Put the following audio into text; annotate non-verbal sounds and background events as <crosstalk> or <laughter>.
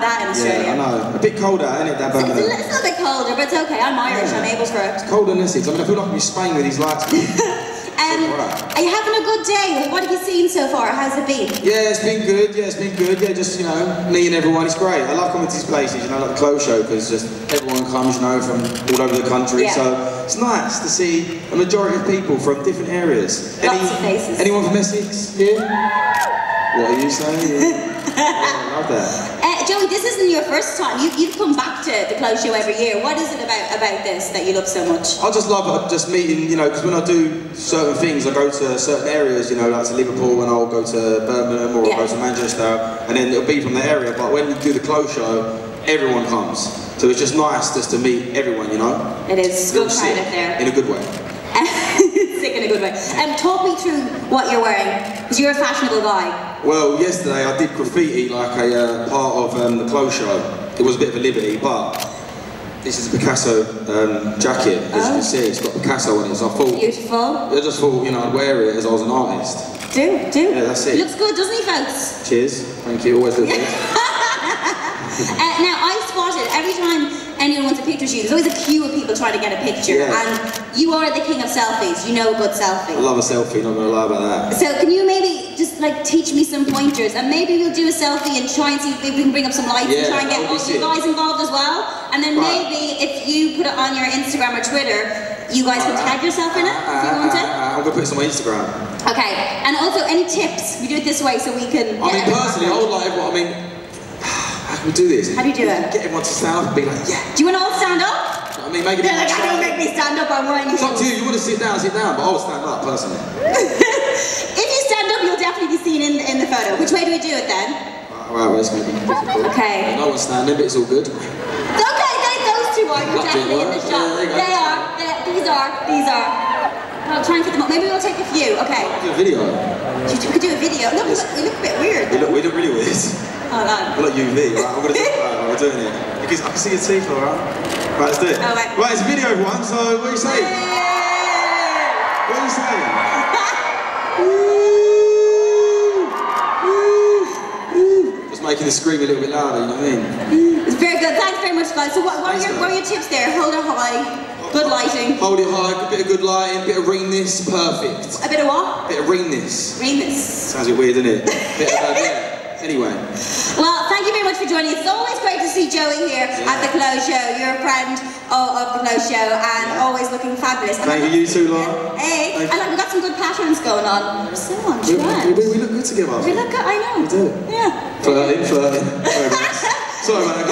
that in Australia. Yeah, I know. A bit colder, isn't it, that It's, a- it's a little bit colder, but it's okay. I'm Irish. Yeah. I'm able for it. It's colder than Essex. I mean, I feel like I'm in Spain with these lights. <laughs> Um, are you having a good day? What have you seen so far? How's it been? Yeah, it's been good. Yeah, it's been good. Yeah, just you know, me and everyone. It's great. I love coming to these places. You know, like the clothes show because just everyone comes, you know, from all over the country. Yeah. So it's nice to see a majority of people from different areas. Lots of faces. Anyone from Essex here? What are you saying? <laughs> Yeah, I love that. Joey, this isn't your first time. You, you've come back to the clothes show every year. What is it about about this that you love so much? I just love uh, just meeting, you know, because when I do certain things, I go to certain areas, you know, like to Liverpool and I'll go to Birmingham or Yeah. I'll go to Manchester, and then it'll be from the area. But when you do the clothes show, everyone comes. So it's just nice just to meet everyone, you know? It is good crowd sick, there. In a good way. <laughs> Sick in a good way. Um, talk me through what you're wearing, because you're a fashionable guy. Well, yesterday I did graffiti like a uh, part of um, the clothes show. It was a bit of a liberty, but this is a Picasso um, jacket, as you Oh. can see. It's got Picasso on it, so I thought, Beautiful. I just thought, you know, I'd wear it as I was an artist. Do, do. Yeah, that's it. Looks good, doesn't he, folks? Cheers. Thank you. Always look good. <laughs> Uh, now, I spotted every time anyone wants a picture of you, there's always a queue of people trying to get a picture. Yeah. And you are the king of selfies. You know a good selfie. I love a selfie, not gonna lie about that. So can you maybe just like teach me some pointers and maybe we'll do a selfie and try and see if we can bring up some lights and try and get all you guys involved as well. And then Right. maybe if you put it on your Instagram or Twitter, you guys can tag yourself in it if you want Uh, it. uh, I'm gonna put this on my Instagram. Okay. And also any tips? We do it this way so we can. I mean, personally, I would like everyone. I mean, how can we do this? How do you do it? Get everyone to stand up and be like, yeah. Do you want to all stand up? I mean, make it. They're like, I don't make me stand up, I'm wearing It's up to you. You want to sit down, sit down. But I'll stand up personally. <laughs> If you stand up, you'll definitely be seen in, in the photo. Which way do we do it then? Uh, well, it's gonna be difficult. Okay. No one's standing, but it's all good. Okay, they, those two are. You're definitely in the shot. yeah, go. they are. These are. These are. I'll try and fit them up. Maybe we'll take a few. Okay. Do a video. You you could do a video. Look, look, you look a bit weird. We look, we look really weird. <laughs> Oh, hold on. We're like UV. Right, I'm gonna do <laughs> it. We're doing it because I can see your teeth, all right. Right, let's do it. Oh, wait. Right, it's a video, everyone. So, what are you saying? What are you saying? <laughs> Woo! Woo! Woo! Just making the scream a little bit louder, you know what I mean? It's very good. Thanks very much, guys. So what, what, are, your, what are your tips there? Hold it high. Good lighting. Hold it high, a bit of good lighting, bit of ringness, perfect. A bit of what? A bit of ringness. Remus. Sounds a bit weird, doesn't it? Bit of, uh, yeah. Anyway, Well, thank you very much for joining us. It's always great to see Joey here at the Clothes Show. You're a friend of, the Clothes Show and always looking fabulous. And thank you, you too, Laura. Hey, and like, we've got some good patterns going on. So on We, trend. we, we look good together. We look good, I know. We do. Yeah. Flirting, flirting. <laughs> Sorry. Sorry, Max.